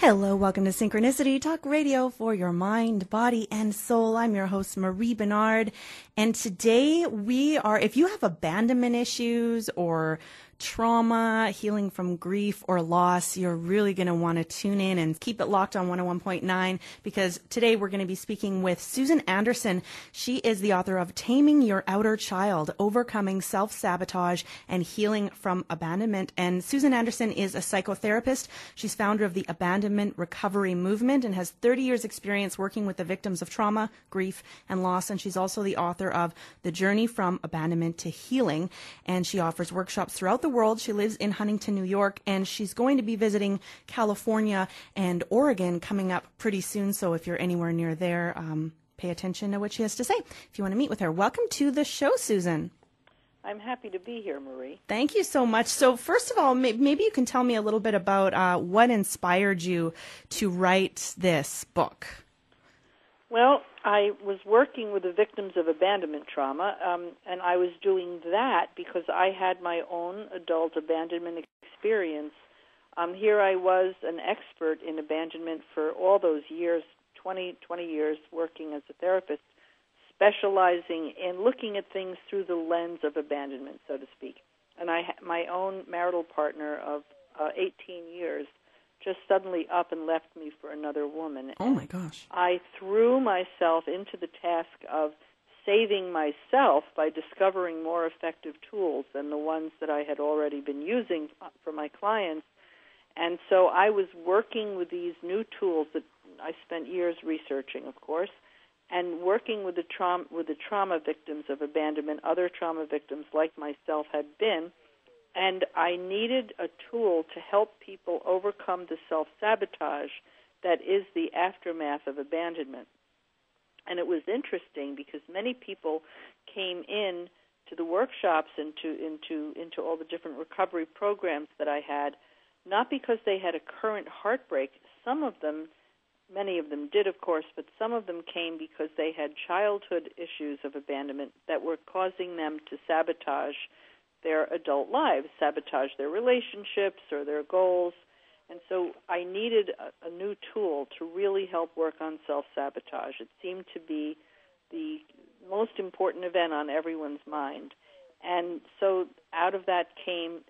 Hello, welcome to Synchronicity Talk Radio for your mind, body, and soul. I'm your host, Marie Benard. And today we are, if you have abandonment issues or trauma, healing from grief or loss, you're really going to want to tune in and keep it locked on 101.9 because today we're going to be speaking with Susan Anderson. She is the author of Taming Your Outer Child, Overcoming Self-Sabotage and Healing from Abandonment. And Susan Anderson is a psychotherapist. She's founder of the Abandonment Recovery Movement and has 30 years experience working with the victims of trauma, grief, and loss. And she's also the author of The Journey from Abandonment to Healing. And she offers workshops throughout the world. She lives in Huntington, New York, and she's going to be visiting California and Oregon coming up pretty soon. So if you're anywhere near there, um, pay attention to what she has to say if you want to meet with her. Welcome to the show, Susan. I'm happy to be here, Marie. Thank you so much. So, first of all, maybe you can tell me a little bit about uh, what inspired you to write this book. Well, I was working with the victims of abandonment trauma, um, and I was doing that because I had my own adult abandonment experience. Um, here I was an expert in abandonment for all those years 20, 20 years working as a therapist, specializing in looking at things through the lens of abandonment, so to speak. And I, my own marital partner of uh, 18 years just suddenly up and left me for another woman. Oh my gosh. I threw myself into the task of saving myself by discovering more effective tools than the ones that I had already been using for my clients. And so I was working with these new tools that I spent years researching, of course, and working with the trauma with the trauma victims of abandonment, other trauma victims like myself had been and I needed a tool to help people overcome the self sabotage that is the aftermath of abandonment. And it was interesting because many people came in to the workshops and to, into into all the different recovery programs that I had, not because they had a current heartbreak. Some of them, many of them did, of course, but some of them came because they had childhood issues of abandonment that were causing them to sabotage their adult lives, sabotage their relationships or their goals. And so I needed a, a new tool to really help work on self sabotage. It seemed to be the most important event on everyone's mind. And so out of that came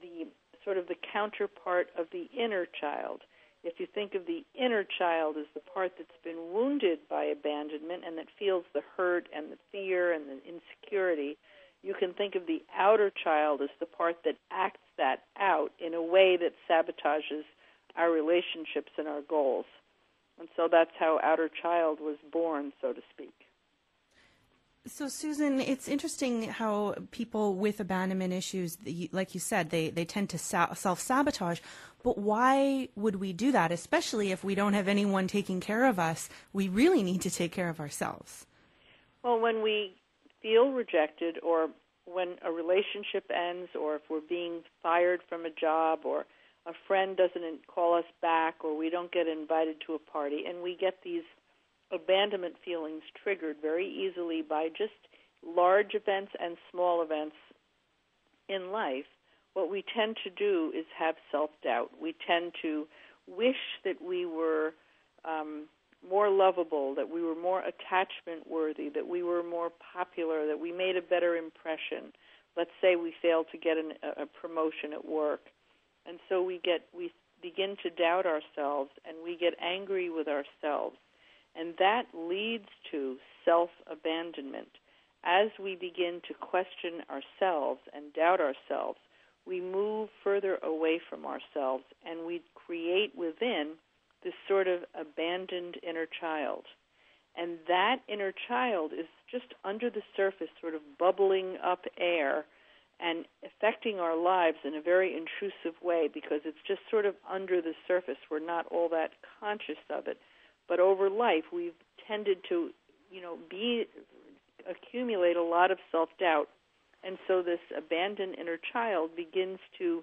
the sort of the counterpart of the inner child. If you think of the inner child as the part that's been wounded by abandonment and that feels the hurt and the fear and the insecurity, you can think of the outer child as the part that acts that out in a way that sabotages our relationships and our goals. And so that's how outer child was born, so to speak. So, Susan, it's interesting how people with abandonment issues, like you said, they, they tend to self sabotage. But why would we do that, especially if we don't have anyone taking care of us? We really need to take care of ourselves. Well, when we feel rejected or when a relationship ends or if we're being fired from a job or a friend doesn't call us back or we don't get invited to a party. And we get these abandonment feelings triggered very easily by just large events and small events in life. What we tend to do is have self doubt we tend to wish that we were um, more lovable, that we were more attachment worthy, that we were more popular, that we made a better impression. Let's say we failed to get an, a promotion at work. And so we get we begin to doubt ourselves and we get angry with ourselves. And that leads to self-abandonment. As we begin to question ourselves and doubt ourselves, we move further away from ourselves and we create within this sort of abandoned inner child. And that inner child is just under the surface, sort of bubbling up air and affecting our lives in a very intrusive way because it's just sort of under the surface. We're not all that conscious of it. But over life, we've tended to, you know, be accumulate a lot of self-doubt. And so this abandoned inner child begins to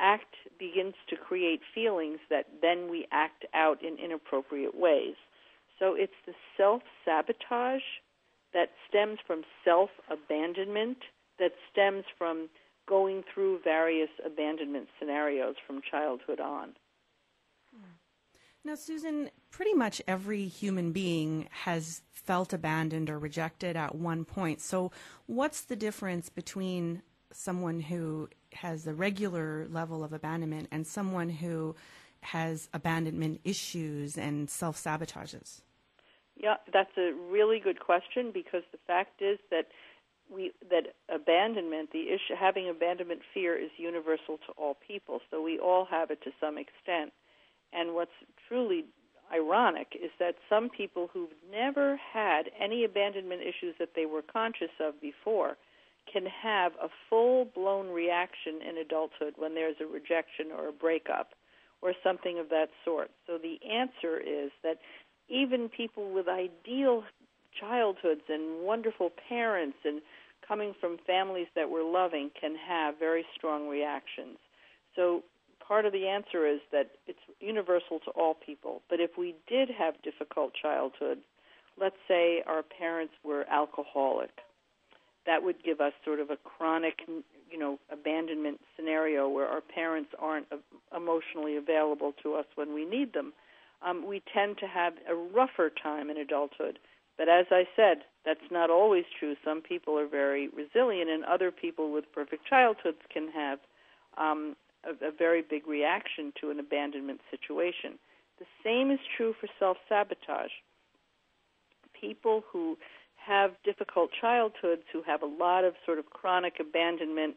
act begins to create feelings that then we act out in inappropriate ways. So it's the self sabotage that stems from self abandonment, that stems from going through various abandonment scenarios from childhood on. Now, Susan, pretty much every human being has felt abandoned or rejected at one point. So, what's the difference between someone who has a regular level of abandonment and someone who has abandonment issues and self sabotages? Yeah, that's a really good question because the fact is that we that abandonment, the issue having abandonment fear is universal to all people. So we all have it to some extent. And what's truly ironic is that some people who've never had any abandonment issues that they were conscious of before can have a full blown reaction in adulthood when there's a rejection or a breakup or something of that sort. So the answer is that even people with ideal childhoods and wonderful parents and coming from families that were loving can have very strong reactions. So part of the answer is that it's universal to all people. But if we did have difficult childhood, let's say our parents were alcoholic, that would give us sort of a chronic, you know, abandonment scenario where our parents aren't emotionally available to us when we need them. Um, we tend to have a rougher time in adulthood. But as I said, that's not always true. Some people are very resilient, and other people with perfect childhoods can have um, a, a very big reaction to an abandonment situation. The same is true for self sabotage. People who have difficult childhoods, who have a lot of sort of chronic abandonment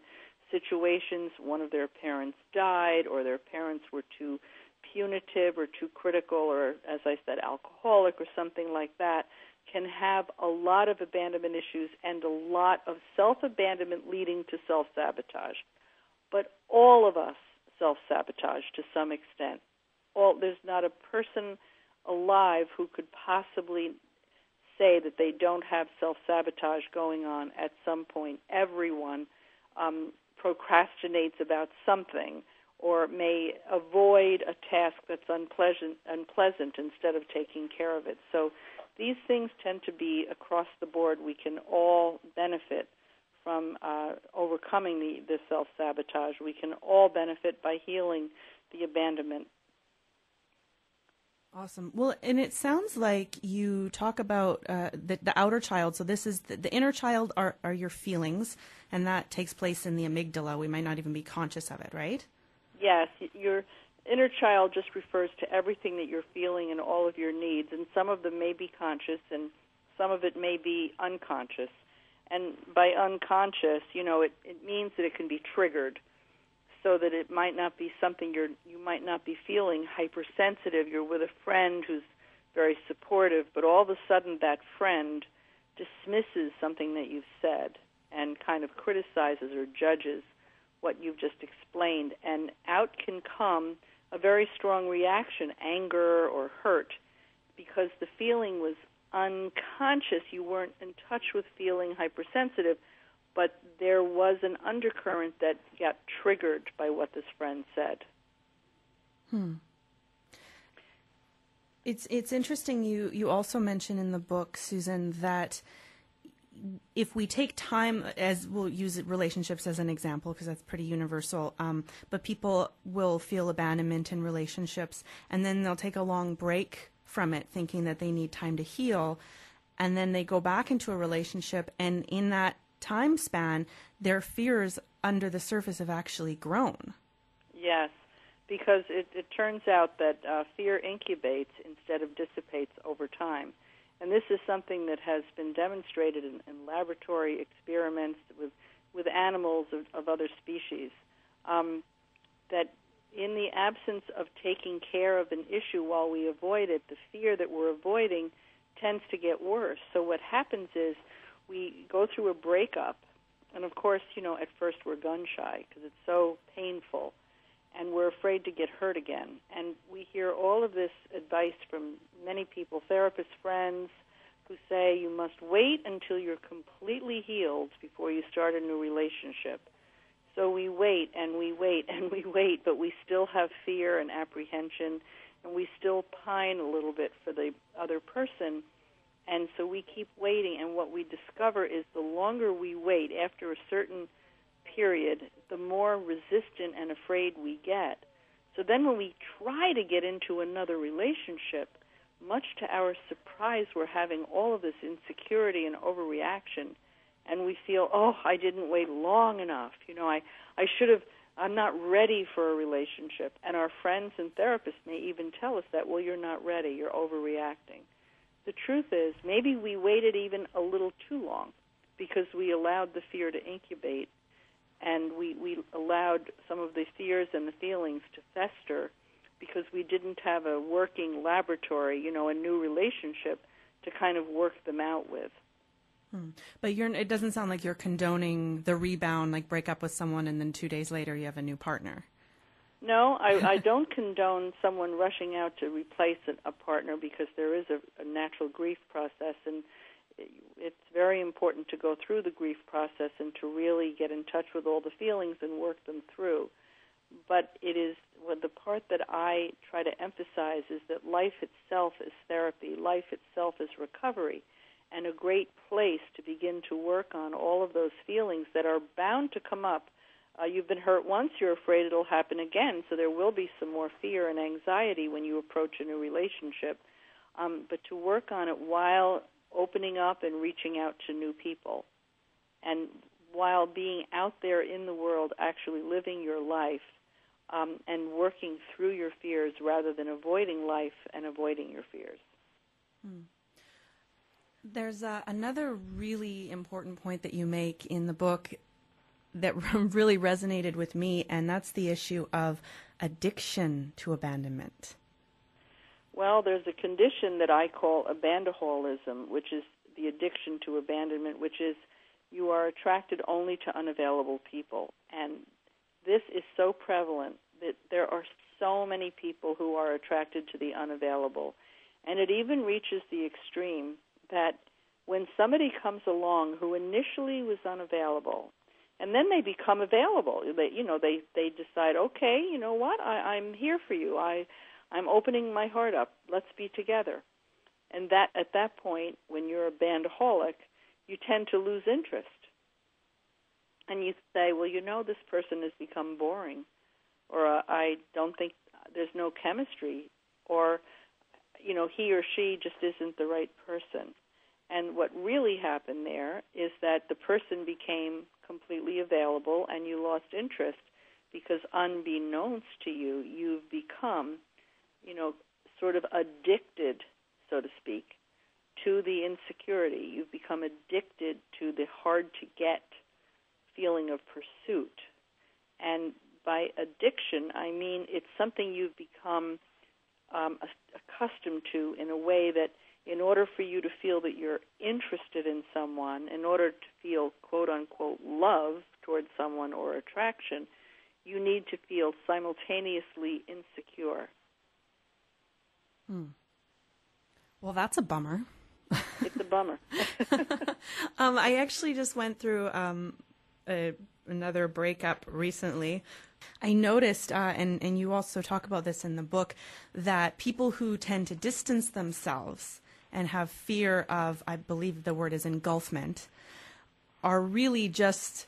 situations, one of their parents died, or their parents were too punitive or too critical, or as I said, alcoholic or something like that, can have a lot of abandonment issues and a lot of self abandonment leading to self sabotage. But all of us self sabotage to some extent. All there's not a person alive who could possibly say that they don't have self sabotage going on at some point. Everyone um, procrastinates about something or may avoid a task that's unpleasant unpleasant instead of taking care of it. So these things tend to be across the board. We can all benefit from uh, overcoming the, the self sabotage. We can all benefit by healing the abandonment. Awesome. Well, and it sounds like you talk about uh, the, the, outer child. So this is the, the, inner child are, are your feelings, and that takes place in the amygdala. We might not even be conscious of it, right? Yes. Your inner child just refers to everything that you're feeling and all of your needs, and some of them may be conscious, and some of it may be unconscious and by unconscious, you know, it, it means that it can be triggered so that it might not be something you're you might not be feeling hypersensitive. You're with a friend who's very supportive, but all of a sudden that friend dismisses something that you've said and kind of criticizes or judges what you've just explained, and out can come a very strong reaction, anger or hurt, because the feeling was unconscious, you weren't in touch with feeling hypersensitive, but there was an undercurrent that got triggered by what this friend said. Hmm. It's it's interesting. You you also mention in the book, Susan, that if we take time, as we'll use relationships as an example because that's pretty universal, um, but people will feel abandonment in relationships, and then they'll take a long break from it thinking that they need time to heal and then they go back into a relationship and in that time span their fears under the surface have actually grown yes because it, it turns out that uh, fear incubates instead of dissipates over time and this is something that has been demonstrated in, in laboratory experiments with with animals of, of other species um, that in the absence of taking care of an issue while we avoid it, the fear that we're avoiding tends to get worse. So what happens is we go through a breakup, and of course, you know, at first we're gun shy because it's so painful, and we're afraid to get hurt again. And we hear all of this advice from many people, therapists, friends, who say you must wait until you're completely healed before you start a new relationship. So we wait and we wait and we wait, but we still have fear and apprehension, and we still pine a little bit for the other person. And so we keep waiting, and what we discover is the longer we wait, after a certain period, the more resistant and afraid we get. So then when we try to get into another relationship, much to our surprise, we're having all of this insecurity and overreaction, and we feel, oh, I didn't wait long enough. You know, I, I should have, I'm not ready for a relationship. And our friends and therapists may even tell us that, well, you're not ready, you're overreacting. The truth is, maybe we waited even a little too long because we allowed the fear to incubate and we, we allowed some of the fears and the feelings to fester because we didn't have a working laboratory, you know, a new relationship to kind of work them out with. Hmm. But you're, it doesn't sound like you're condoning the rebound, like break up with someone and then two days later you have a new partner. No, I, I don't condone someone rushing out to replace a, partner because there is a, a natural grief process, and it's very important to go through the grief process and to really get in touch with all the feelings and work them through. But it is well, the part that I try to emphasize is that life itself is therapy, life itself is recovery, and a great place to begin to work on all of those feelings that are bound to come up. Uh, you've been hurt once, you're afraid it'll happen again, so there will be some more fear and anxiety when you approach a new relationship. Um, but to work on it while opening up and reaching out to new people, and while being out there in the world, actually living your life um, and working through your fears rather than avoiding life and avoiding your fears. Hmm. There's uh, another really important point that you make in the book that really resonated with me, and that's the issue of addiction to abandonment. Well, there's a condition that I call abandoholism, which is the addiction to abandonment, which is you are attracted only to unavailable people. And this is so prevalent that there are so many people who are attracted to the unavailable. And it even reaches the extreme that when somebody comes along who initially was unavailable, and then they become available, they, you know, they they decide, okay, you know what, I, I'm here for you. I I'm opening my heart up. Let's be together. And that at that point, when you're a bandaholic, you tend to lose interest and you say, well, you know, this person has become boring, or uh, I don't think there's no chemistry, or you know, he or she just isn't the right person. And what really happened there is that the person became completely available and you lost interest because unbeknownst to you, you've become, you know, sort of addicted, so to speak, to the insecurity. You've become addicted to the hard to get feeling of pursuit. And by addiction, I mean it's something you've become um, accustomed to in a way that in order for you to feel that you're interested in someone, in order to feel quote unquote love towards someone or attraction, you need to feel simultaneously insecure. Hmm. Well, that's a bummer. it's a bummer. um, I actually just went through um, a, another breakup recently. I noticed, uh, and, and you also talk about this in the book, that people who tend to distance themselves and have fear of, I believe the word is engulfment, are really just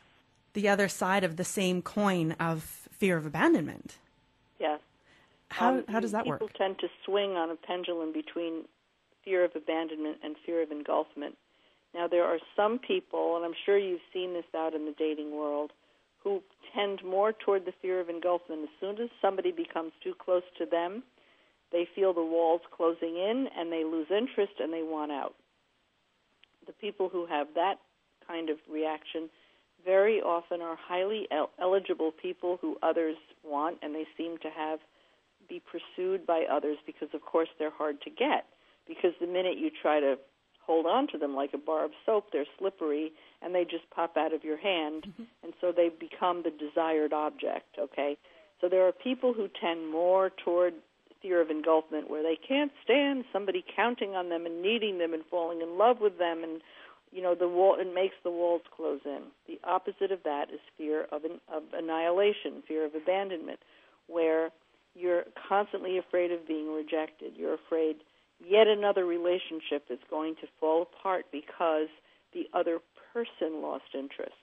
the other side of the same coin of fear of abandonment. Yes. How, um, how does that people work? People tend to swing on a pendulum between fear of abandonment and fear of engulfment. Now, there are some people, and I'm sure you've seen this out in the dating world, who tend more toward the fear of engulfment. As soon as somebody becomes too close to them, they feel the walls closing in and they lose interest and they want out. The people who have that kind of reaction very often are highly el- eligible people who others want and they seem to have be pursued by others because of course they're hard to get because the minute you try to hold on to them like a bar of soap. They're slippery and they just pop out of your hand, mm-hmm. and so they become the desired object. Okay, so there are people who tend more toward fear of engulfment, where they can't stand somebody counting on them and needing them and falling in love with them, and you know the wall it makes the walls close in. The opposite of that is fear of an, of annihilation, fear of abandonment, where you're constantly afraid of being rejected. You're afraid yet another relationship is going to fall apart because the other person lost interest.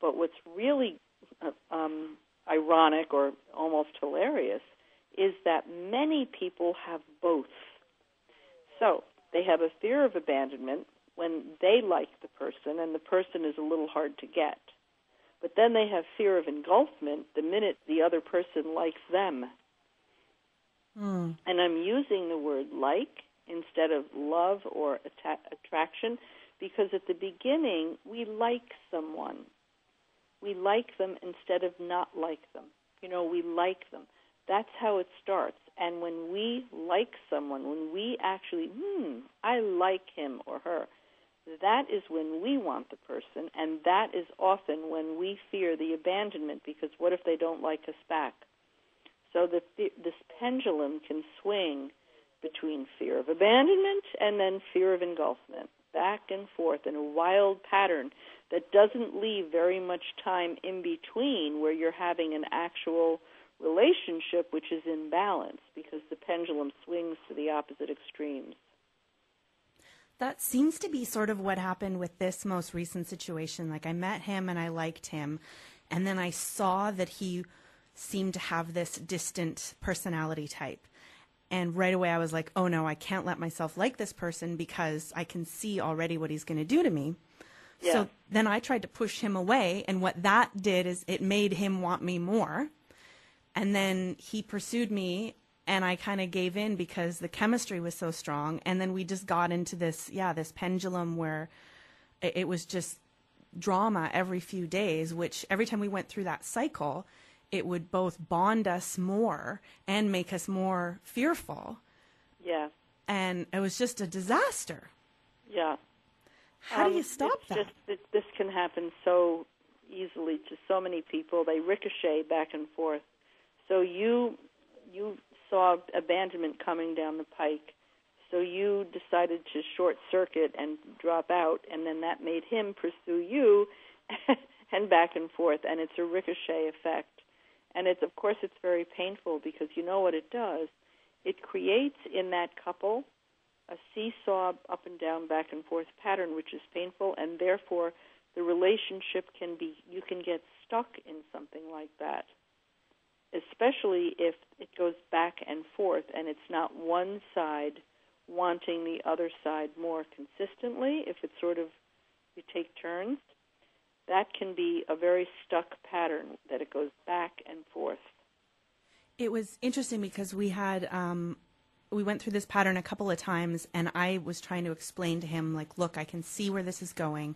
But what's really uh, um, ironic or almost hilarious is that many people have both. So they have a fear of abandonment when they like the person and the person is a little hard to get. But then they have fear of engulfment the minute the other person likes them. Mm. And I'm using the word like instead of love or atta- attraction because at the beginning we like someone. We like them instead of not like them. You know, we like them. That's how it starts. And when we like someone, when we actually, hmm, I like him or her, that is when we want the person, and that is often when we fear the abandonment because what if they don't like us back? So the, this pendulum can swing between fear of abandonment and then fear of engulfment, back and forth in a wild pattern that doesn't leave very much time in between where you're having an actual relationship which is in balance because the pendulum swings to the opposite extremes. That seems to be sort of what happened with this most recent situation. Like I met him and I liked him, and then I saw that he seemed to have this distant personality type. And right away I was like, oh no, I can't let myself like this person because I can see already what he's going to do to me. Yeah. So then I tried to push him away, and what that did is it made him want me more. And then he pursued me, and I kind of gave in because the chemistry was so strong. And then we just got into this, yeah, this pendulum where it, it was just drama every few days, which every time we went through that cycle, it would both bond us more and make us more fearful. Yeah. And it was just a disaster. Yeah. How um, do you stop it's that? Just, it, this can happen so easily to so many people. They ricochet back and forth. So you you saw abandonment coming down the pike. So you decided to short circuit and drop out, and then that made him pursue you, and back and forth, and it's a ricochet effect. And it's of course it's very painful because you know what it does. It creates in that couple a seesaw up and down, back and forth pattern, which is painful, and therefore the relationship can be you can get stuck in something like that especially if it goes back and forth and it's not one side wanting the other side more consistently, if it's sort of you take turns, that can be a very stuck pattern that it goes back and forth. It was interesting because we had um, we went through this pattern a couple of times, and I was trying to explain to him like, look, I can see where this is going,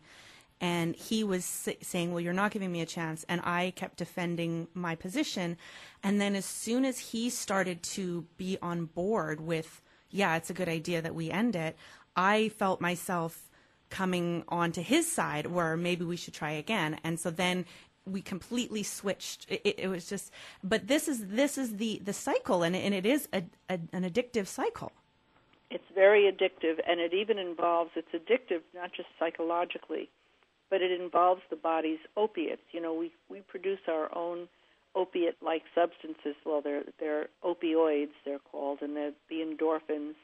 and he was saying, "Well, you're not giving me a chance," and I kept defending my position. And then as soon as he started to be on board with, "Yeah, it's a good idea that we end it," I felt myself coming onto his side where maybe we should try again. And so then we completely switched. It, it was just, but this is this is the the cycle, and and it is a, a, an addictive cycle. It's very addictive, and it even involves. It's addictive not just psychologically but it involves the body's opiates. You know, we we produce our own opiate-like substances. Well, they're they're opioids, they're called, and they're the endorphins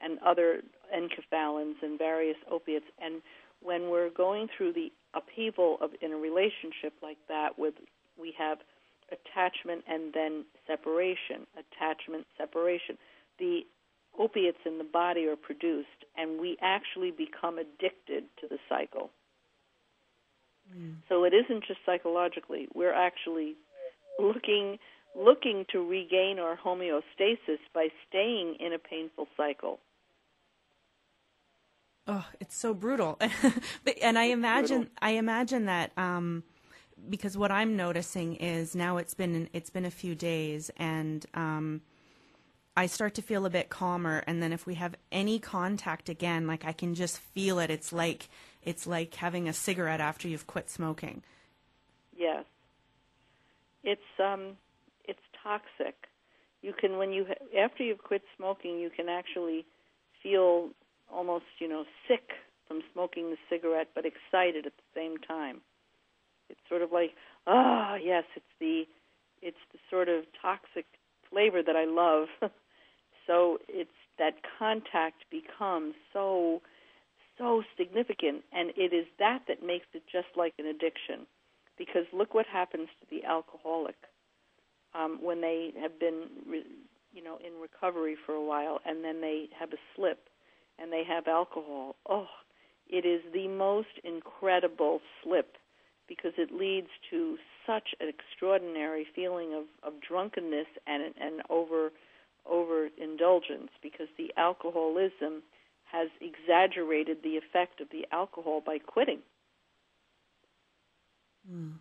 and other enkephalins and various opiates. And when we're going through the upheaval of in a relationship like that, with we have attachment and then separation, attachment, separation. The opiates in the body are produced, and we actually become addicted to the cycle. Mm. So it isn't just psychologically. We're actually looking looking to regain our homeostasis by staying in a painful cycle. Oh, it's so brutal. and I imagine I imagine that um, because what I'm noticing is now it's been it's been a few days and um, I start to feel a bit calmer and then if we have any contact again like I can just feel it it's like it's like having a cigarette after you've quit smoking. Yes. It's um it's toxic. You can when you after you've quit smoking, you can actually feel almost, you know, sick from smoking the cigarette but excited at the same time. It's sort of like, ah, oh, yes, it's the it's the sort of toxic flavor that I love. so it's that contact becomes so so significant, and it is that that makes it just like an addiction. Because look what happens to the alcoholic um, when they have been re- you know, in recovery for a while and then they have a slip and they have alcohol. Oh, it is the most incredible slip because it leads to such an extraordinary feeling of, of drunkenness and and over overindulgence because the alcoholism has exaggerated the effect of the alcohol by quitting. Mm.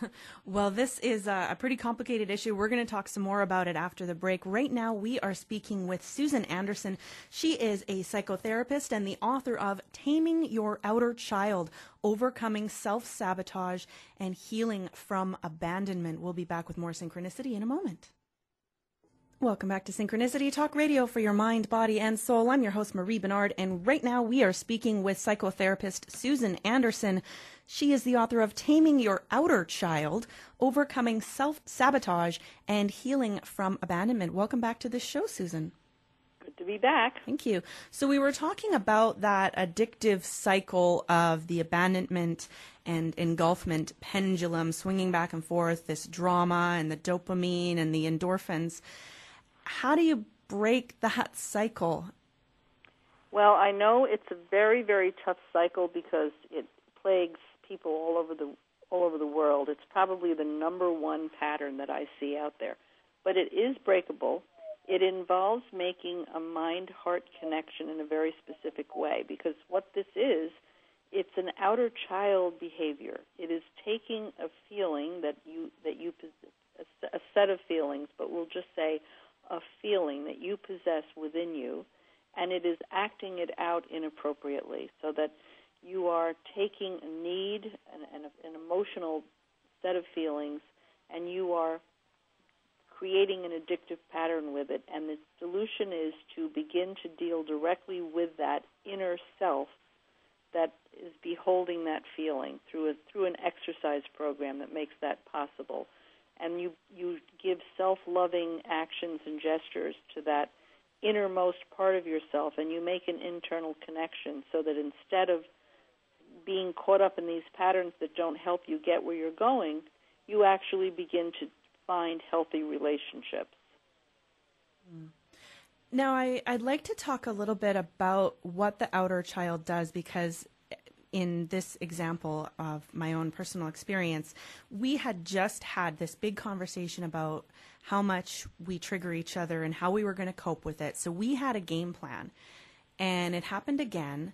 well, this is a, pretty complicated issue. We're going to talk some more about it after the break. Right now, we are speaking with Susan Anderson. She is a psychotherapist and the author of Taming Your Outer Child Overcoming Self Sabotage and Healing from Abandonment. We'll be back with more synchronicity in a moment. Welcome back to Synchronicity Talk Radio for your mind, body, and soul. I'm your host, Marie Benard, and right now we are speaking with psychotherapist Susan Anderson. She is the author of Taming Your Outer Child, Overcoming Self Sabotage, and Healing from Abandonment. Welcome back to the show, Susan. Good to be back. Thank you. So, we were talking about that addictive cycle of the abandonment and engulfment pendulum swinging back and forth, this drama and the dopamine and the endorphins how do you break that cycle? Well, I know it's a very, very tough cycle because it plagues people all over the all over the world. It's probably the number one pattern that I see out there. But it is breakable. It involves making a mind heart connection in a very specific way because what this is, it's an outer child behavior. It is taking a feeling that you that you a set of feelings, but we'll just say a feeling that you possess within you, and it is acting it out inappropriately, so that you are taking a need and, and an emotional set of feelings, and you are creating an addictive pattern with it. And the solution is to begin to deal directly with that inner self that is beholding that feeling through a, through an exercise program that makes that possible and you you give self-loving actions and gestures to that innermost part of yourself and you make an internal connection so that instead of being caught up in these patterns that don't help you get where you're going, you actually begin to find healthy relationships. Mm. Now, I, I'd like to talk a little bit about what the outer child does because in this example of my own personal experience, we had just had this big conversation about how much we trigger each other and how we were going to cope with it. So we had a game plan, and it happened again.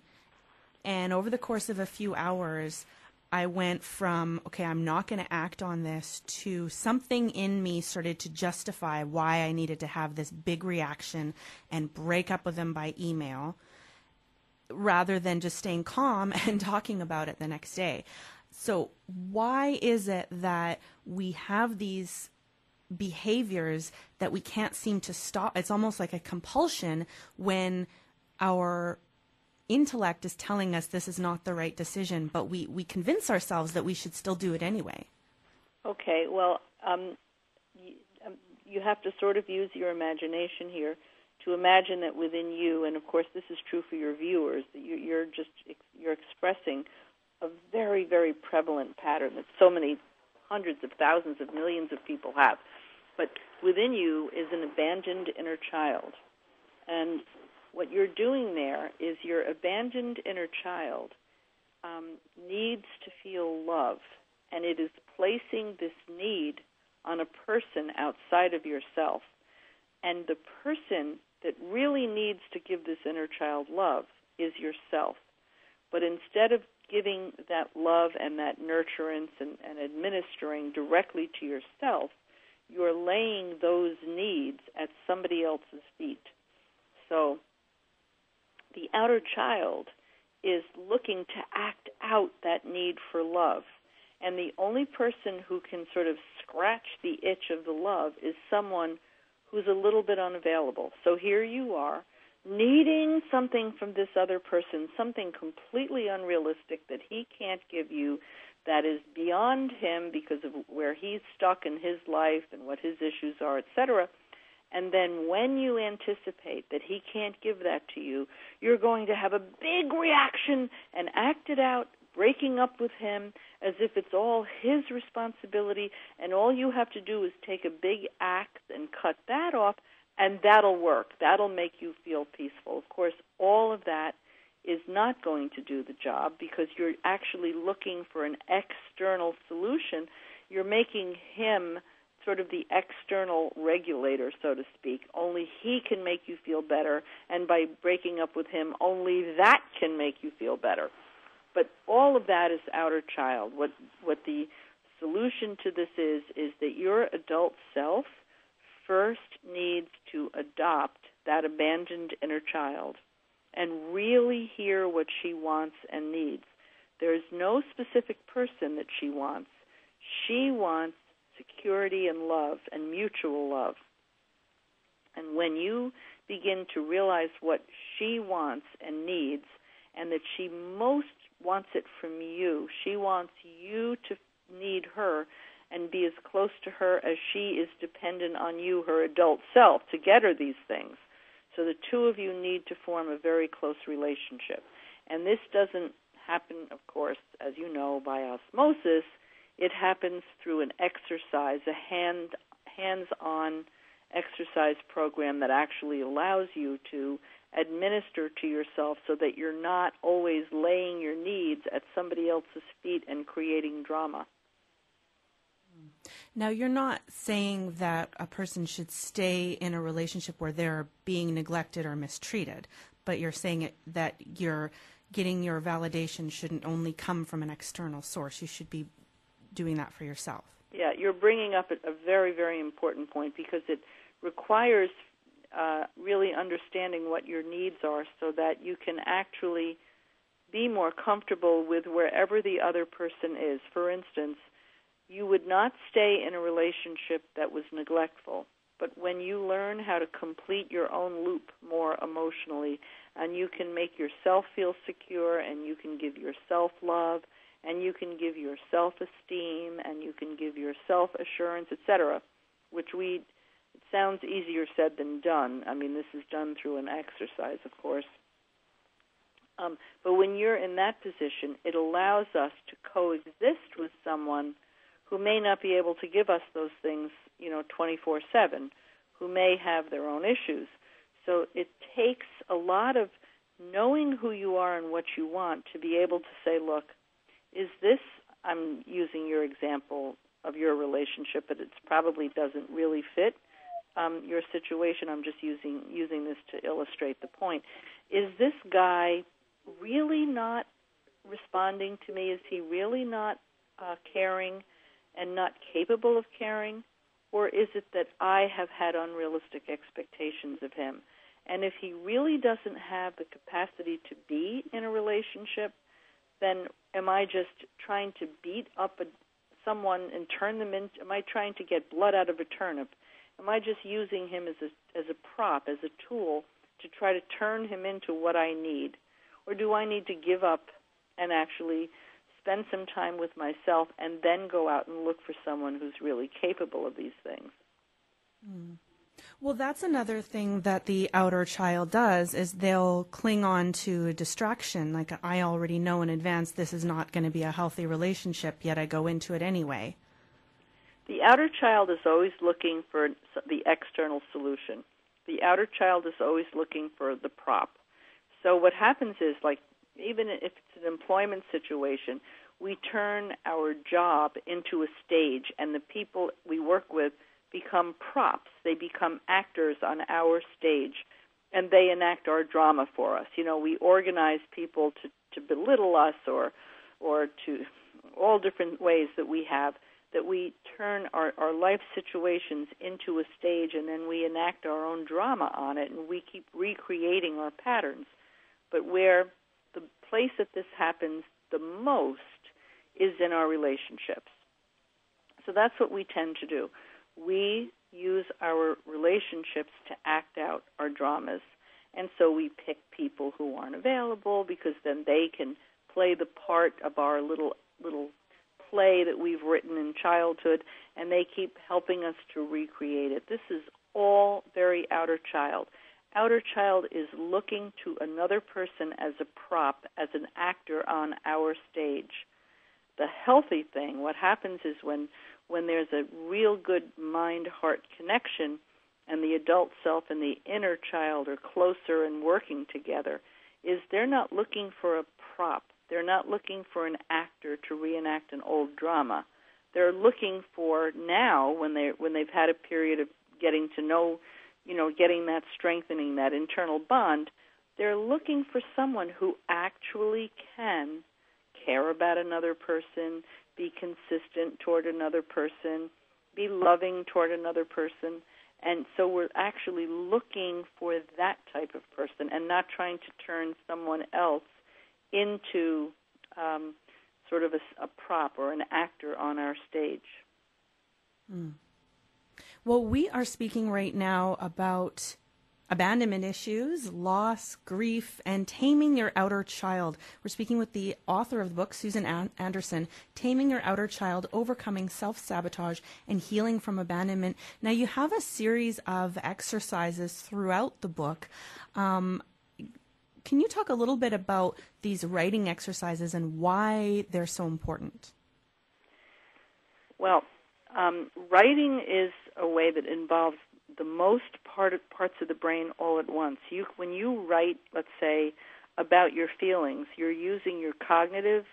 And over the course of a few hours, I went from, okay, I'm not going to act on this to something in me started to justify why I needed to have this big reaction and break up with them by email rather than just staying calm and talking about it the next day. So, why is it that we have these behaviors that we can't seem to stop? It's almost like a compulsion when our intellect is telling us this is not the right decision, but we, we convince ourselves that we should still do it anyway. Okay, well, um, you, um, you have to sort of use your imagination here to imagine that within you, and of course this is true for your viewers, that you're just you're expressing a very very prevalent pattern that so many hundreds of thousands of millions of people have. But within you is an abandoned inner child, and what you're doing there is your abandoned inner child um, needs to feel love, and it is placing this need on a person outside of yourself. And the person that really needs to give this inner child love is yourself. But instead of giving that love and that nurturance and, and administering directly to yourself, you're laying those needs at somebody else's feet. So the outer child is looking to act out that need for love. And the only person who can sort of scratch the itch of the love is someone who's a little bit unavailable. So here you are, needing something from this other person, something completely unrealistic that he can't give you, that is beyond him because of where he's stuck in his life and what his issues are, etc. And then when you anticipate that he can't give that to you, you're going to have a big reaction and act it out breaking up with him as if it's all his responsibility and all you have to do is take a big axe and cut that off and that'll work. That'll make you feel peaceful. Of course, all of that is not going to do the job because you're actually looking for an external solution. You're making him sort of the external regulator, so to speak. Only he can make you feel better, and by breaking up with him, only that can make you feel better. But all of that is outer child. What what the solution to this is is that your adult self first needs to adopt that abandoned inner child and really hear what she wants and needs. There is no specific person that she wants. She wants security and love and mutual love. And when you begin to realize what she wants and needs, and that she most wants it from you, she wants you to need her and be as close to her as she is dependent on you, her adult self, to get her these things. So the two of you need to form a very close relationship. And this doesn't happen, of course, as you know, by osmosis. It happens through an exercise, a hand hands-on exercise program that actually allows you to administer to yourself so that you're not always laying your needs at somebody else's feet and creating drama. Now, you're not saying that a person should stay in a relationship where they're being neglected or mistreated, but you're saying it, that you're getting your validation shouldn't only come from an external source. You should be doing that for yourself. Yeah, you're bringing up a, very, very important point because it requires uh, really understanding what your needs are so that you can actually be more comfortable with wherever the other person is. For instance, you would not stay in a relationship that was neglectful. But when you learn how to complete your own loop more emotionally, and you can make yourself feel secure, and you can give yourself love, and you can give yourself esteem, and you can give yourself assurance, etc., which we it sounds easier said than done. I mean, this is done through an exercise, of course. Um, but when you're in that position, it allows us to coexist with someone who may not be able to give us those things, you know, 24/7, who may have their own issues. So it takes a lot of knowing who you are and what you want to be able to say, look, is this I'm using your example of your relationship, but it probably doesn't really fit um, your situation. I'm just using using this to illustrate the point. Is this guy really not responding to me? Is he really not uh, caring? and not capable of caring? Or is it that I have had unrealistic expectations of him? And if he really doesn't have the capacity to be in a relationship, then am I just trying to beat up a, someone and turn them into? Am I trying to get blood out of a turnip? Am I just using him as a as a prop, as a tool to try to turn him into what I need, or do I need to give up and actually spend some time with myself, and then go out and look for someone who's really capable of these things. Mm. Well, that's another thing that the outer child does is they'll cling on to a distraction. Like I already know in advance this is not going to be a healthy relationship, yet I go into it anyway. The outer child is always looking for the external solution. The outer child is always looking for the prop. So what happens is like even if it's an employment situation, we turn our job into a stage, and the people we work with become props. They become actors on our stage, and they enact our drama for us. You know, we organize people to, to belittle us or, or to all different ways that we have that we turn our, our life situations into a stage and then we enact our own drama on it and we keep recreating our patterns. But where the place that this happens the most is in our relationships. So that's what we tend to do. We use our relationships to act out our dramas. And so we pick people who aren't available because then they can play the part of our little little play that we've written in childhood and they keep helping us to recreate it. This is all very outer child outer child is looking to another person as a prop, as an actor on our stage. The healthy thing, what happens is when when there's a real good mind heart connection and the adult self and the inner child are closer and working together is they're not looking for a prop. They're not looking for an actor to reenact an old drama. They're looking for now when they when they've had a period of getting to know, you know, getting that strengthening that internal bond, they're looking for someone who actually can care about another person, be consistent toward another person, be loving toward another person. And so we're actually looking for that type of person and not trying to turn someone else into um, sort of a, a, prop or an actor on our stage. Mm. Well, we are speaking right now about abandonment issues, loss, grief, and taming your outer child. We're speaking with the author of the book, Susan Anderson, Taming Your Outer Child, Overcoming Self Sabotage and Healing from Abandonment. Now, you have a series of exercises throughout the book. Um, can you talk a little bit about these writing exercises and why they're so important? Well, um, writing is a way that involves the most part of, parts of the brain all at once. You, when you write, let's say, about your feelings, you're using your cognitive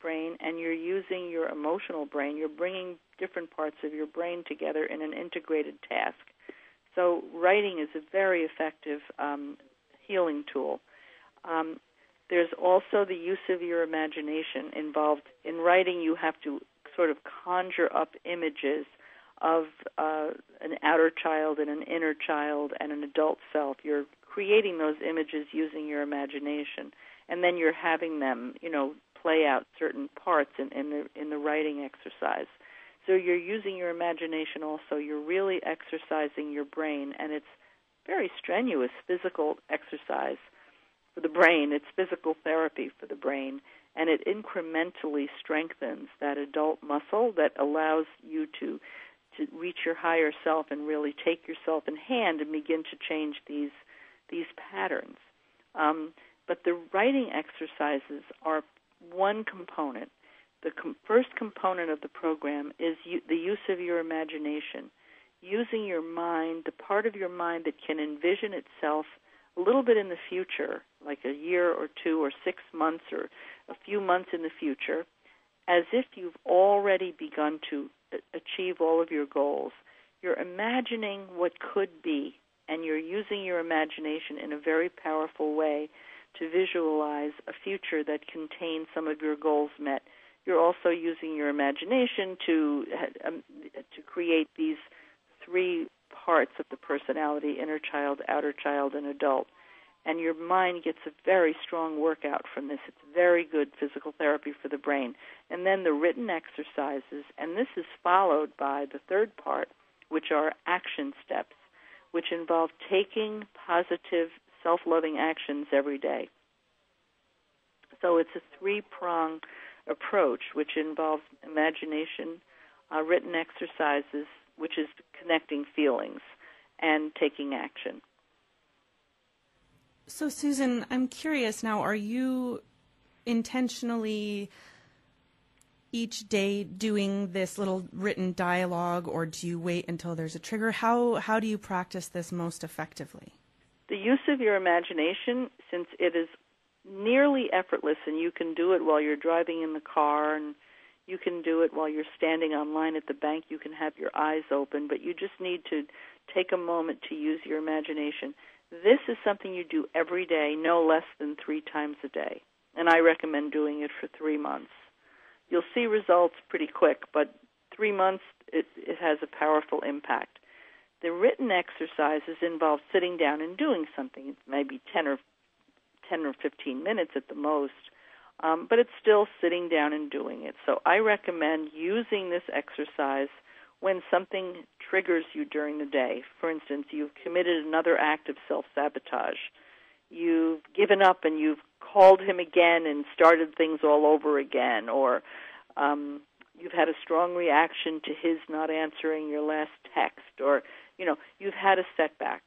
brain and you're using your emotional brain. You're bringing different parts of your brain together in an integrated task. So, writing is a very effective um, healing tool. Um, there's also the use of your imagination involved. In writing, you have to sort of conjure up images of uh, an outer child and an inner child and an adult self. You're creating those images using your imagination, and then you're having them, you know, play out certain parts in, in the in the writing exercise. So you're using your imagination also. You're really exercising your brain, and it's very strenuous physical exercise for the brain. It's physical therapy for the brain, and it incrementally strengthens that adult muscle that allows you to to reach your higher self and really take yourself in hand and begin to change these these patterns. Um, but the writing exercises are one component. The com- first component of the program is you, the use of your imagination, using your mind, the part of your mind that can envision itself a little bit in the future, like a year or two or six months or a few months in the future, as if you've already begun to achieve all of your goals. You're imagining what could be, and you're using your imagination in a very powerful way to visualize a future that contains some of your goals met. You're also using your imagination to um, to create these three parts of the personality: inner child, outer child, and adult and your mind gets a very strong workout from this. It's very good physical therapy for the brain. And then the written exercises, and this is followed by the third part, which are action steps, which involve taking positive, self loving actions every day. So it's a three prong approach, which involves imagination, uh, written exercises, which is connecting feelings, and taking action. So, Susan, I'm curious now, are you intentionally each day doing this little written dialogue or do you wait until there's a trigger? How how do you practice this most effectively? The use of your imagination since it is nearly effortless and you can do it while you're driving in the car and you can do it while you're standing online at the bank. You can have your eyes open, but you just need to take a moment to use your imagination. This is something you do every day, no less than three times a day. And I recommend doing it for three months. You'll see results pretty quick, but three months, it, it has a powerful impact. The written exercises involve sitting down and doing something, maybe 10 or 10 or 15 minutes at the most, um, but it's still sitting down and doing it. So I recommend using this exercise when something triggers you during the day. For instance, you've committed another act of self sabotage. You've given up and you've called him again and started things all over again, or um, you've had a strong reaction to his not answering your last text, or you know you've had a setback,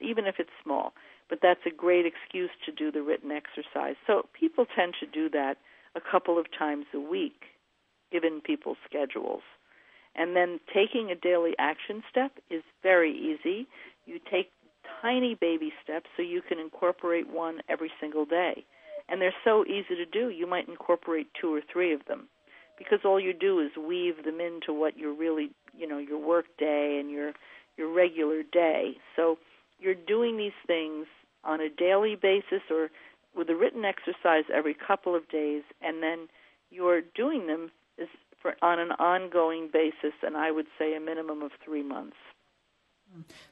even if it's small. But that's a great excuse to do the written exercise. So people tend to do that a couple of times a week, given people's schedules. And then taking a daily action step is very easy. you take tiny baby steps so you can incorporate one every single day. And they're so easy to do. You might incorporate two or three of them because all you do is weave them into what you're really, you know, your work day and your your regular day. So you're doing these things on a daily basis or with a written exercise every couple of days and then you're doing them for on an ongoing basis and I would say a minimum of 3 months.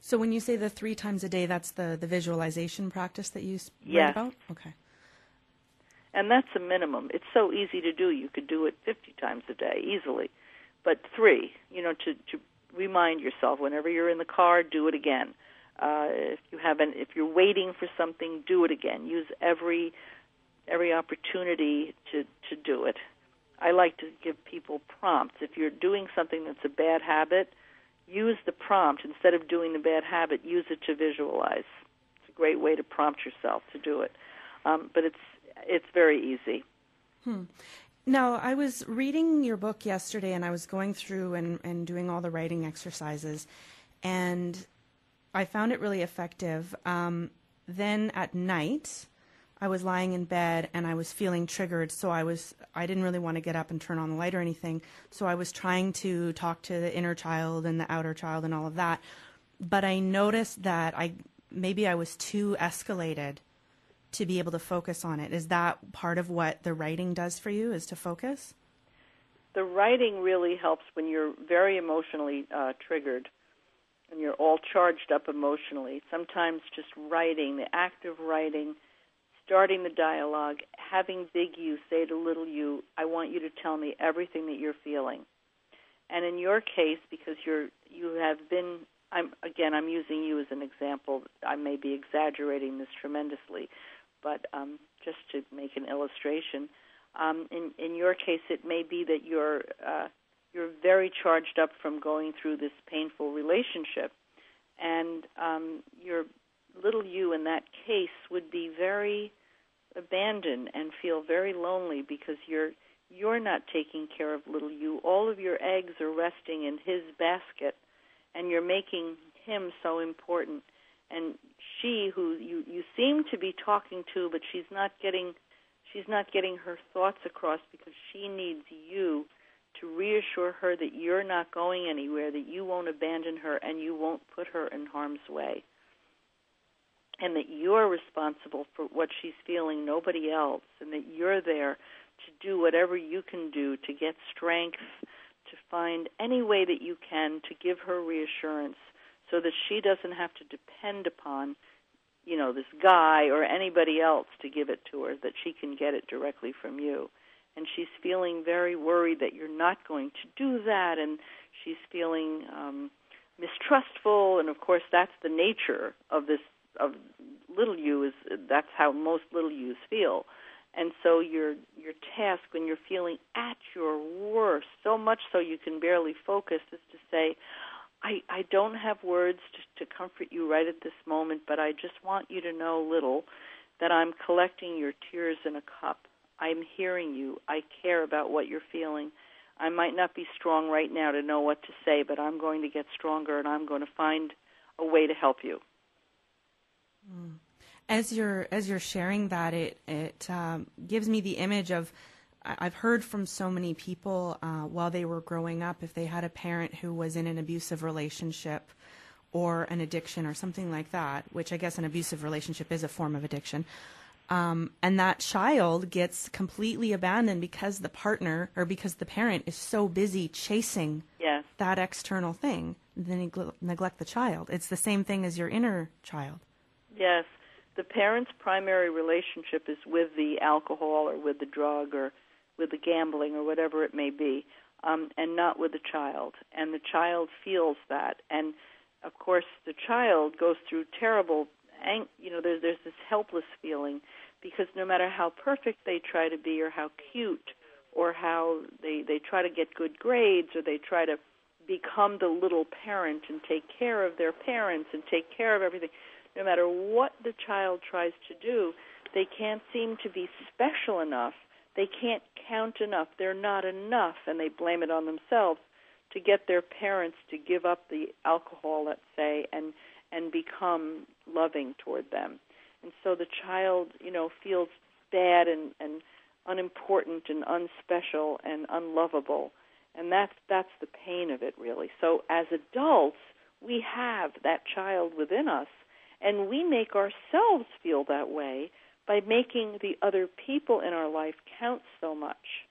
So when you say the 3 times a day that's the the visualization practice that you yes. about? Okay. And that's a minimum. It's so easy to do. You could do it 50 times a day easily. But 3, you know, to to remind yourself whenever you're in the car, do it again. Uh, if you haven't, if you're waiting for something, do it again. Use every every opportunity to to do it. I like to give people prompts. If you're doing something that's a bad habit, use the prompt instead of doing the bad habit. Use it to visualize. It's a great way to prompt yourself to do it. Um, but it's it's very easy. Hmm. Now, I was reading your book yesterday and I was going through and, and doing all the writing exercises, and I found it really effective. Um, then at night, I was lying in bed and I was feeling triggered, so I was I didn't really want to get up and turn on the light or anything. So I was trying to talk to the inner child and the outer child and all of that. But I noticed that I maybe I was too escalated to be able to focus on it. Is that part of what the writing does for you? Is to focus? The writing really helps when you're very emotionally uh, triggered and you're all charged up emotionally. Sometimes just writing, the act of writing, starting the dialogue, having big you say to little you, I want you to tell me everything that you're feeling. And in your case, because you're you have been I'm again I'm using you as an example. I may be exaggerating this tremendously, but um, just to make an illustration, um, in in your case, it may be that you're uh, you're very charged up from going through this painful relationship, and um, your little you in that case would be very abandoned and feel very lonely because you're you're not taking care of little you. All of your eggs are resting in his basket, and you're making him so important and she who you you seem to be talking to but she's not getting she's not getting her thoughts across because she needs you to reassure her that you're not going anywhere that you won't abandon her and you won't put her in harm's way and that you're responsible for what she's feeling nobody else and that you're there to do whatever you can do to get strength to find any way that you can to give her reassurance so that she doesn't have to depend upon you know this guy or anybody else to give it to her that she can get it directly from you. And she's feeling very worried that you're not going to do that and she's feeling um mistrustful and of course that's the nature of this of little you is that's how most little yous feel and so your your task when you're feeling at your worst so much so you can barely focus is to say I, I don't have words to, to comfort you right at this moment, but I just want you to know, little, that I'm collecting your tears in a cup. I'm hearing you. I care about what you're feeling. I might not be strong right now to know what to say, but I'm going to get stronger and I'm going to find a way to help you. As you're as you're sharing that, it it um, gives me the image of I've heard from so many people uh, while they were growing up, if they had a parent who was in an abusive relationship or an addiction or something like that, which I guess an abusive relationship is a form of addiction, um, and that child gets completely abandoned because the partner or because the parent is so busy chasing yes. that external thing, they neglect the child. It's the same thing as your inner child. Yes. The parent's primary relationship is with the alcohol or with the drug or with the gambling or whatever it may be, um, and not with the child. And the child feels that, and of course, the child goes through terrible, ang- you know, there's there's this helpless feeling because no matter how perfect they try to be, or how cute, or how they they try to get good grades, or they try to become the little parent and take care of their parents and take care of everything. No matter what the child tries to do, they can't seem to be special enough they can't count enough. They're not enough, and they blame it on themselves to get their parents to give up the alcohol, let's say, and and become loving toward them. And so the child, you know, feels bad and, and unimportant and unspecial and unlovable. And that's that's the pain of it really. So as adults, we have that child within us and we make ourselves feel that way by making the other people in our life count so much.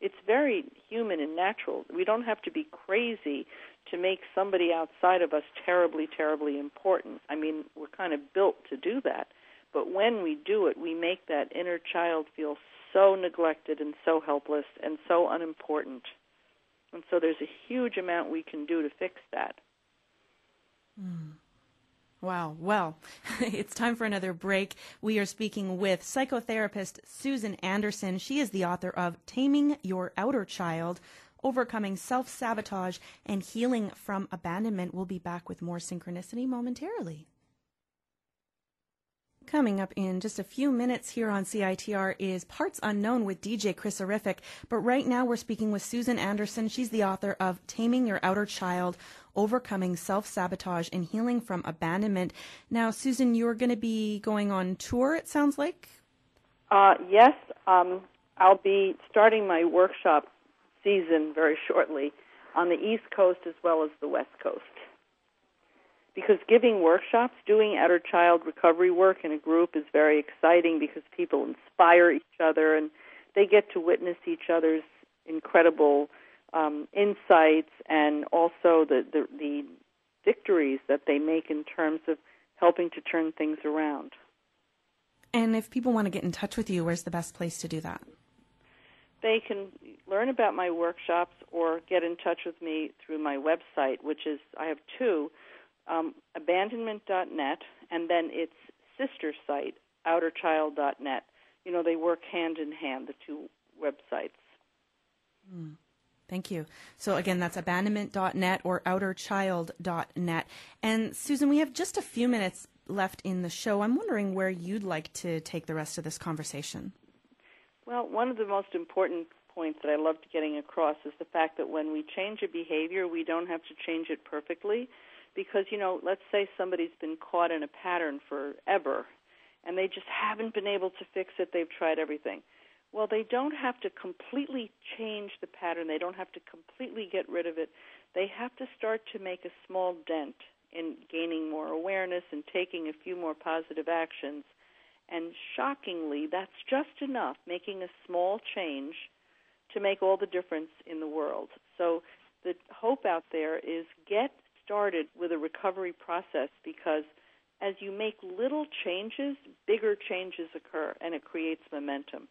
It's very human and natural. We don't have to be crazy to make somebody outside of us terribly, terribly important. I mean, we're kind of built to do that. But when we do it, we make that inner child feel so neglected and so helpless and so unimportant. And so there's a huge amount we can do to fix that. Mm. Wow. Well, it's time for another break. We are speaking with psychotherapist Susan Anderson. She is the author of Taming Your Outer Child Overcoming Self Sabotage and Healing from Abandonment. We'll be back with more synchronicity momentarily. Coming up in just a few minutes here on CITR is Parts Unknown with DJ Chris Horrific. But right now we're speaking with Susan Anderson. She's the author of Taming Your Outer Child, Overcoming Self Sabotage and Healing from Abandonment. Now, Susan, you're going to be going on tour, it sounds like? Uh, yes. Um, I'll be starting my workshop season very shortly on the East Coast as well as the West Coast. Because giving workshops, doing outer child recovery work in a group is very exciting because people inspire each other and they get to witness each other's incredible um, insights and also the, the, the victories that they make in terms of helping to turn things around. And if people want to get in touch with you, where's the best place to do that? They can learn about my workshops or get in touch with me through my website, which is I have two, um, abandonment.net, and then its sister site, outerchild.net. You know, they work hand in hand, the two websites. Mm. Thank you. So again, that's abandonment.net or outerchild.net. And Susan, we have just a few minutes left in the show. I'm wondering where you'd like to take the rest of this conversation. Well, one of the most important points that I loved getting across is the fact that when we change a behavior, we don't have to change it perfectly. Because, you know, let's say somebody's been caught in a pattern forever and they just haven't been able to fix it. They've tried everything. Well, they don't have to completely change the pattern. They don't have to completely get rid of it. They have to start to make a small dent in gaining more awareness and taking a few more positive actions. And shockingly, that's just enough, making a small change to make all the difference in the world. So the hope out there is get started with a recovery process because as you make little changes, bigger changes occur and it creates momentum.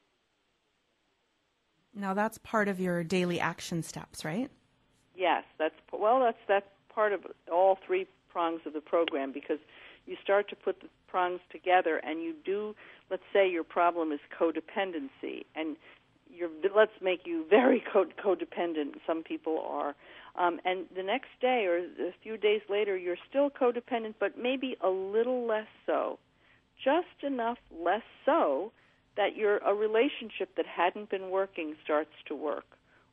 Now that's part of your daily action steps, right? Yes, that's well. That's that's part of all three prongs of the program because you start to put the prongs together, and you do. Let's say your problem is codependency, and you're. Let's make you very code, codependent. Some people are, um, and the next day or a few days later, you're still codependent, but maybe a little less so, just enough less so that your a relationship that hadn't been working starts to work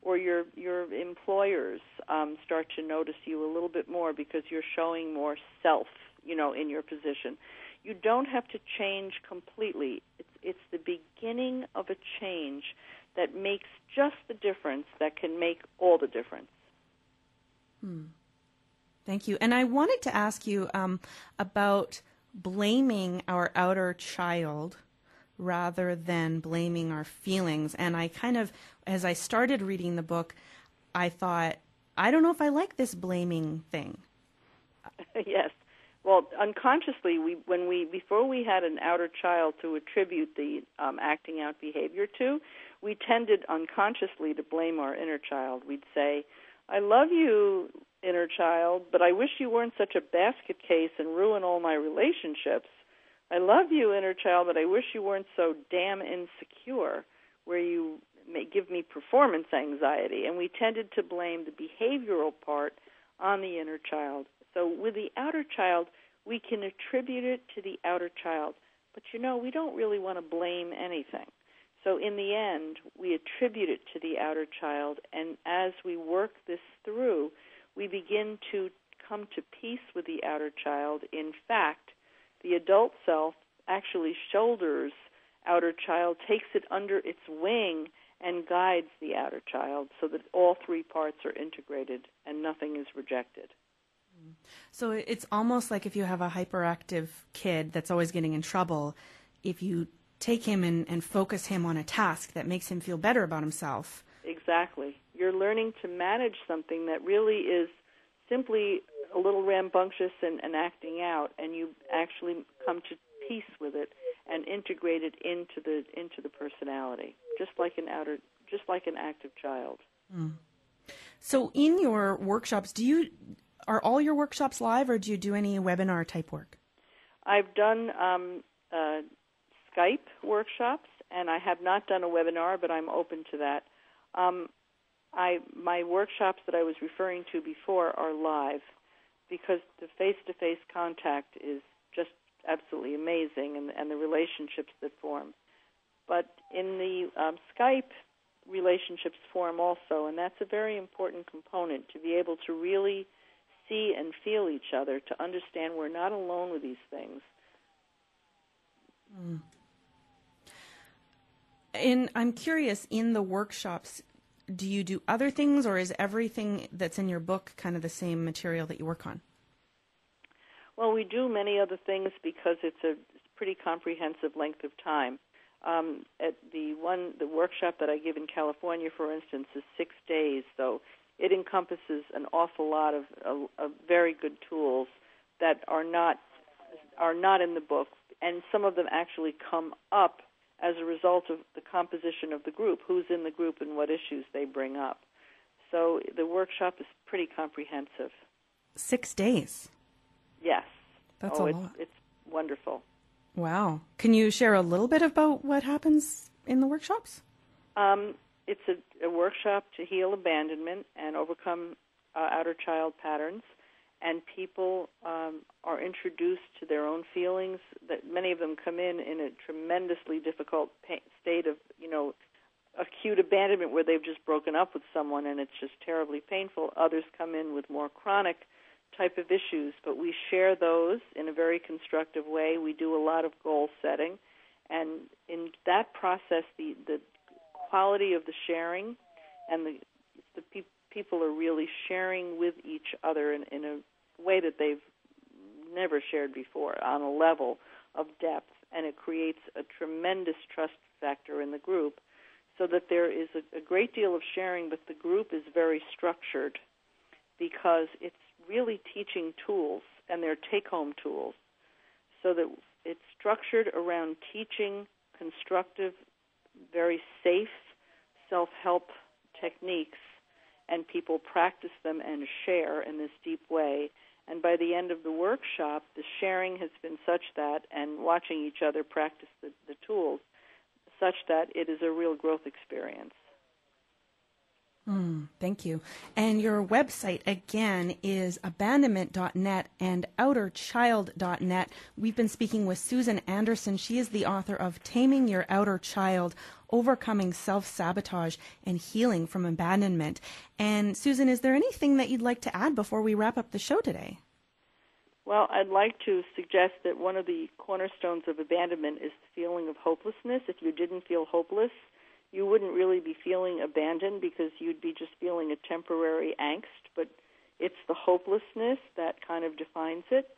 or your your employers um, start to notice you a little bit more because you're showing more self, you know, in your position. You don't have to change completely. It's it's the beginning of a change that makes just the difference that can make all the difference. Hmm. Thank you. And I wanted to ask you um, about blaming our outer child rather than blaming our feelings. And I kind of, as I started reading the book, I thought, I don't know if I like this blaming thing. yes. Well, unconsciously, we when we before we had an outer child to attribute the um, acting out behavior to, we tended unconsciously to blame our inner child. We'd say, "I love you, inner child, but I wish you weren't such a basket case and ruin all my relationships." I love you, inner child, but I wish you weren't so damn insecure where you may give me performance anxiety. And we tended to blame the behavioral part on the inner child. So with the outer child, we can attribute it to the outer child. But you know, we don't really want to blame anything. So in the end, we attribute it to the outer child. And as we work this through, we begin to come to peace with the outer child, in fact, the adult self actually shoulders outer child, takes it under its wing, and guides the outer child so that all three parts are integrated and nothing is rejected. So it's almost like if you have a hyperactive kid that's always getting in trouble, if you take him and, and focus him on a task that makes him feel better about himself. Exactly. You're learning to manage something that really is simply a little rambunctious and, and acting out, and you actually come to peace with it and integrate it into the into the personality, just like an outer, just like an active child. Mm. So, in your workshops, do you are all your workshops live, or do you do any webinar type work? I've done um, uh, Skype workshops, and I have not done a webinar, but I'm open to that. Um, I my workshops that I was referring to before are live because the face-to-face contact is just absolutely amazing, and, and the relationships that form. But in the um, Skype relationships form also, and that's a very important component to be able to really see and feel each other, to understand we're not alone with these things. Mm. I'm curious, in the workshops, do you do other things, or is everything that's in your book kind of the same material that you work on? Well, we do many other things because it's a pretty comprehensive length of time. Um, at the one, the workshop that I give in California, for instance, is six days, so it encompasses an awful lot of, of, of very good tools that are not are not in the book, and some of them actually come up as a result of the composition of the group, who's in the group and what issues they bring up. So the workshop is pretty comprehensive. Six days. Yes. That's oh, a it's, lot. It's wonderful. Wow. Can you share a little bit about what happens in the workshops? Um, it's a, a, workshop to heal abandonment and overcome uh, outer child patterns. And people um, are introduced to their own feelings. That many of them come in in a tremendously difficult state of, you know, acute abandonment where they've just broken up with someone and it's just terribly painful. Others come in with more chronic type of issues, but we share those in a very constructive way. We do a lot of goal setting, and in that process, the the quality of the sharing and the the pe- people are really sharing with each other in, in a way that they've never shared before on a level of depth, and it creates a tremendous trust factor in the group, so that there is a, a great deal of sharing, but the group is very structured because it's really teaching tools and their take home tools so that it's structured around teaching constructive, very safe self help techniques, and people practice them and share in this deep way. And by the end of the workshop, the sharing has been such that, and watching each other practice the, the tools, such that it is a real growth experience. Mm, thank you. And your website again is abandonment.net and outerchild.net. We've been speaking with Susan Anderson. She is the author of Taming Your Outer Child Overcoming Self Sabotage and Healing from Abandonment. And Susan, is there anything that you'd like to add before we wrap up the show today? Well, I'd like to suggest that one of the cornerstones of abandonment is the feeling of hopelessness. If you didn't feel hopeless, you wouldn't really be feeling abandoned because you'd be just feeling a temporary angst, but it's the hopelessness that kind of defines it.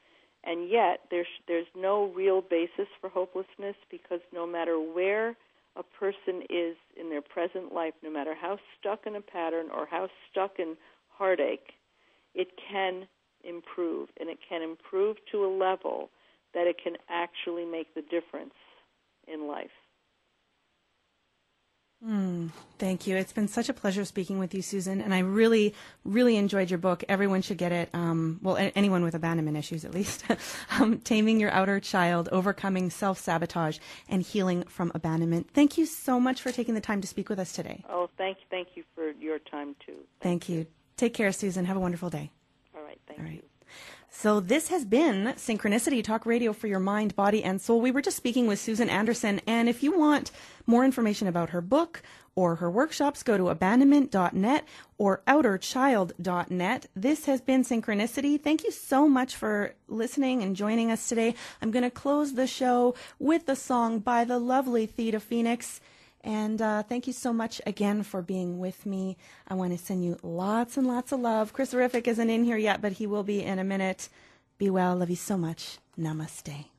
And yet, there's there's no real basis for hopelessness because no matter where a person is in their present life, no matter how stuck in a pattern or how stuck in heartache, it can improve, and it can improve to a level that it can actually make the difference in life. Mm, thank you. It's been such a pleasure speaking with you, Susan, and I really, really enjoyed your book. Everyone should get it. Um, well, anyone with abandonment issues, at least. um, Taming Your Outer Child, Overcoming Self Sabotage, and Healing from Abandonment. Thank you so much for taking the time to speak with us today. Oh, thank you. Thank you for your time, too. Thank, thank you. you. Take care, Susan. Have a wonderful day. All right. Thank All right. you. So this has been Synchronicity Talk Radio for your mind, body, and soul. We were just speaking with Susan Anderson, and if you want more information about her book or her workshops, go to abandonment.net or outerchild.net. This has been Synchronicity. Thank you so much for listening and joining us today. I'm going to close the show with the song by the lovely Theta Phoenix. And uh, thank you so much again for being with me. I want to send you lots and lots of love. Chris Horrific isn't in here yet, but he will be in a minute. Be well. Love you so much. Namaste.